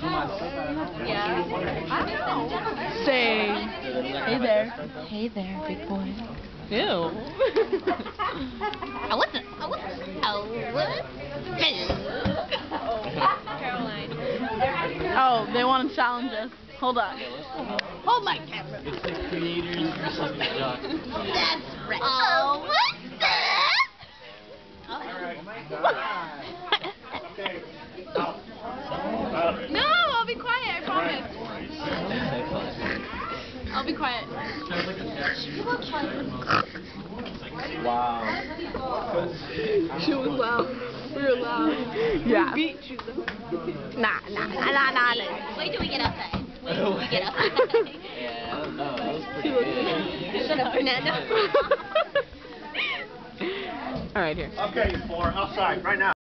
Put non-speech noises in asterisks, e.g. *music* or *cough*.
Yeah. I. Say, hey there. Hey there, big boy. Ew. *laughs* I want the. I want the. I want Caroline. Oh, they want to challenge us. Hold on. Hold my camera. It's the creators versus the jock. That's right. Oh, what's that? no, I'll be quiet. I promise. I'll be quiet. Wow. She was loud. We were loud. Yeah. We beat you though. Nah, nah, nah, nah, nah. nah. Wait till we get outside. Wait till we get outside. *laughs* Yeah, I don't know. That was She pretty good. Shut up, Fernando. All right, here. Okay, for outside, right now.